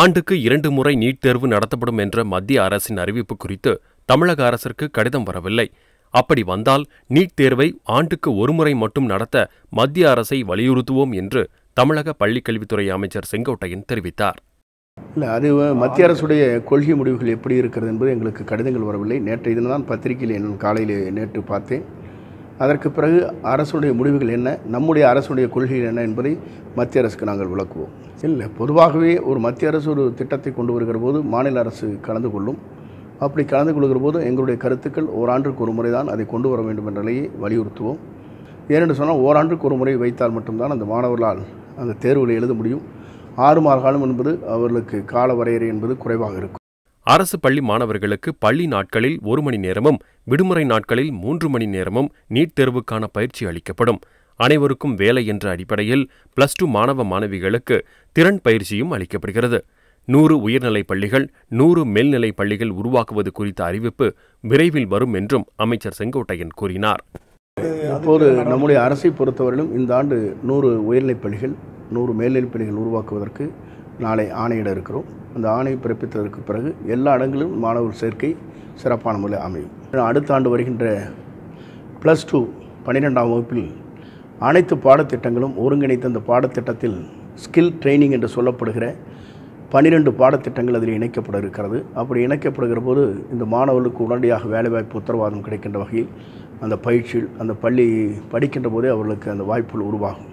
ஆண்டுக்கு இரண்டு முறை நீட் தேர்வு நடத்தப்படும் என்ற மத்திய அரசின் அறிவிப்பு குறித்து தமிழக அரசிற்கு கடிதம் வரவில்லை. அப்படி வந்தால் நீட் தேர்வை ஆண்டுக்கு ஒருமுறை மட்டும் நடத்த மத்திய அரசை வலியுறுத்துவோம் என்று தமிழக பள்ளிக்கல்வித்துறை அமைச்சர் செங்கோட்டையன் தெரிவித்தார். இல்லை அது மத்திய அரசுடைய கொள்கை முடிவுகள் எப்படி இருக்கிறது என்பது எங்களுக்கு கடிதங்கள் வரவில்லை. நேற்று தினம் பத்திரிகையில் என் காலையில் நேற்று பார்த்தேன். அதற்கு பிறகு அரசுடைய முடிவுகள் என்ன நம்முடைய அரசுடைய கொள்கைகள் என்ன என்பதை மத்திய அரசுக்கு நாங்கள் விளக்குவோம். இல்லை. பொதுவாகவே ஒரு மத்திய அரசு ஒரு திட்டத்தை கொண்டு வருகிற போது மாநில அரசு கலந்து கொள்ளும். அப்படி கலந்து கொள்கிற போது எங்களுடைய கருத்துக்கள் ஓராண்டுக்கு ஒரு முறை தான் அதை கொண்டு வர வேண்டும் என்ற நிலையை வலியுறுத்துவோம். ஏனென்று சொன்னால் ஓராண்டுக்கு ஒரு முறை வைத்தால் மட்டும்தான் அந்த மாணவர்களால் அந்த தேர்வுகளை எழுத முடியும். ஆறு மாத காலம் என்பது அவர்களுக்கு கால வரையறை என்பது குறைவாக இருக்கும். அரசு பள்ளி மாணவர்களுக்கு பள்ளி நாட்களில் ஒரு மணி நேரமும் விடுமுறை நாட்களில் மூன்று மணி நேரமும் நீட் தேர்வுக்கான பயிற்சி அளிக்கப்படும். அனைவருக்கும் வேலை என்ற அடிப்படையில் பிளஸ் டூ மாணவ மாணவிகளுக்கு திறன் பயிற்சியும் அளிக்கப்படுகிறது. நூறு உயர்நிலைப் பள்ளிகள் நூறு மேல்நிலைப் பள்ளிகள் உருவாக்குவது குறித்த அறிவிப்பு விரைவில் வரும் என்றும் அமைச்சர் செங்கோட்டையன் கூறினார். இப்போது நம்முடைய அரசை பொறுத்தவரையிலும் இந்த ஆண்டு நூறு உயர்நிலைப் பள்ளிகள் நூறு மேல்நிலைப் பள்ளிகள் உருவாக்குவதற்கு நாளை ஆணையிட இருக்கிறோம். அந்த ஆணை பிறப்பித்ததற்கு பிறகு எல்லா இடங்களிலும் மாணவர் சேர்க்கை சிறப்பான முறையில் அமையும். அடுத்த ஆண்டு வருகின்ற ப்ளஸ் டூ பன்னிரெண்டாம் வகுப்பில் அனைத்து பாடத்திட்டங்களும் ஒருங்கிணைத்த அந்த பாடத்திட்டத்தில் ஸ்கில் ட்ரைனிங் என்று சொல்லப்படுகிற பன்னிரெண்டு பாடத்திட்டங்கள் அதில் இணைக்கப்பட இருக்கிறது. அப்படி இணைக்கப்படுகிற போது இந்த மாணவர்களுக்கு உடனடியாக வேலைவாய்ப்பு உத்தரவாதம் கிடைக்கின்ற வகையில் அந்த பயிற்சியில் அந்த பள்ளி படிக்கின்ற போதே அவர்களுக்கு அந்த வாய்ப்புகள் உருவாகும்.